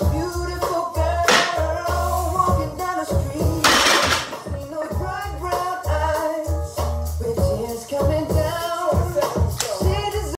You. beautiful.